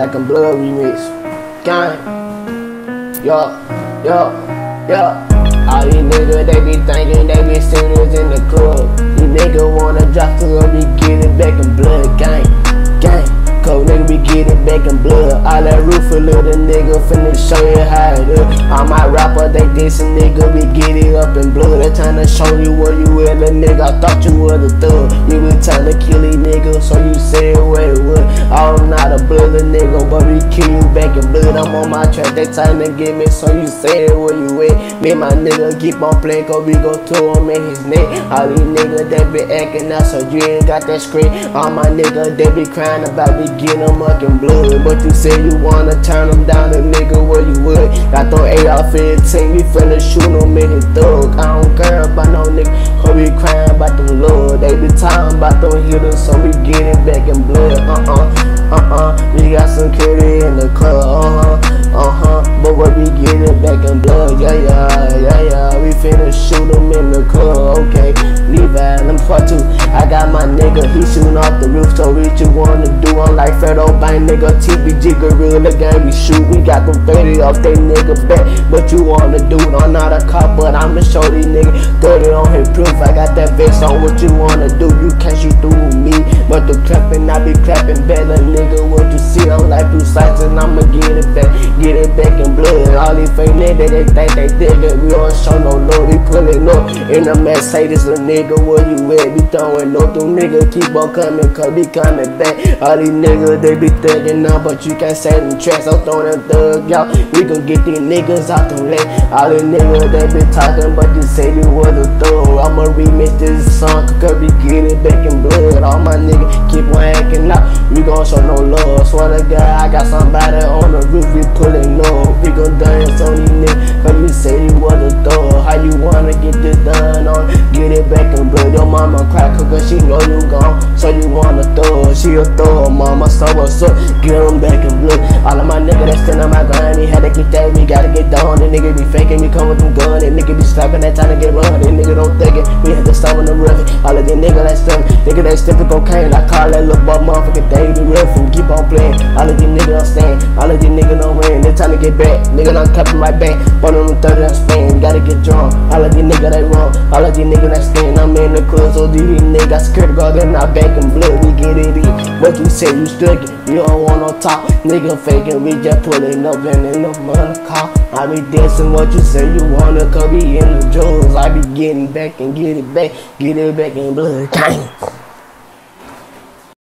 Back in Blood remix. Gang. Yo, yo, yo. All these niggas, they be thinking they be singers in the club. These niggas wanna drop to them, be getting back in blood. Gang, gang. Cause nigga be getting back in blood. All that roof a little nigga finna show you how it is. All my rapper, they dissing nigga be getting up in blood. They tryna show you where you at, little nigga. I thought you was a thug. Not a blood nigga, but we kill you back in blood. I'm on my track, they trying to get me, so you say where you at. Me and my nigga keep on playing, cause we go to him in his neck. All these niggas, they be acting out, so you ain't got that screen. All my niggas, they be crying about me get them up in blood. But you say you wanna turn them down, a nigga, where you would. Got them AR 15, we finna shoot them in his thug. I don't care about no nigga, cause we crying talking about them hitters, so we get it back in blood. Uh uh, uh uh. What you wanna do? I'm like Fredo Bang, nigga, TBG Gorilla gang, we shoot. We got them 30 off they nigga back. But you wanna do I'm not a cop, but I'ma show these niggas 30 on his proof. I got that vest on, what you wanna do? You can't shoot through me. But the clapping, I be clapping better, nigga. What you see, I'm like two sides, and I'ma get it back, get it back in blood. Fake niggas, they think they dig it. We don't show no love, we pulling up. In the Mercedes, a nigga, where you at? Be throwing no through nigga, keep on coming, cause we coming back. All these niggas, they be thugging now, but you can't say them tracks. I'm throwing them thug out. We gon' get these niggas out the lane. All these niggas, they be talking, but you say you was a thug. I'ma remix this song, cause we get it back in blood. All my niggas keep on acting out. We gon' show no love. Swear to God, I got somebody on the get done on? Get it back in blood. Your mama cry, cause she know you gone. So you wanna thug, she a thug, mama. So what's up? Get back in blood. All of my niggas that stand on my grind, they had to get that, we gotta get down. The nigga be faking, me come with them gun. And nigga be slapping that time to get run. And nigga don't think it, we had to stop on the rough. All of these niggas that stuff, nigga that stiffin' cocaine. I call that little butt motherfucker rough and keep on playing. Get back, nigga don't clapping my back. But on the 30 I'm gotta get drunk. All of these niggas that wrong, all of these niggas that stand. I'm in the club, so these niggas scared to go, they're not back in blood. We get it in. What you say, you stuck it. You don't want no talk, nigga faking, we just pulling up and in the money car. I be dancing what you say you wanna, cause we in the drugs. I be getting back and get it back, get it back in blood. Gang.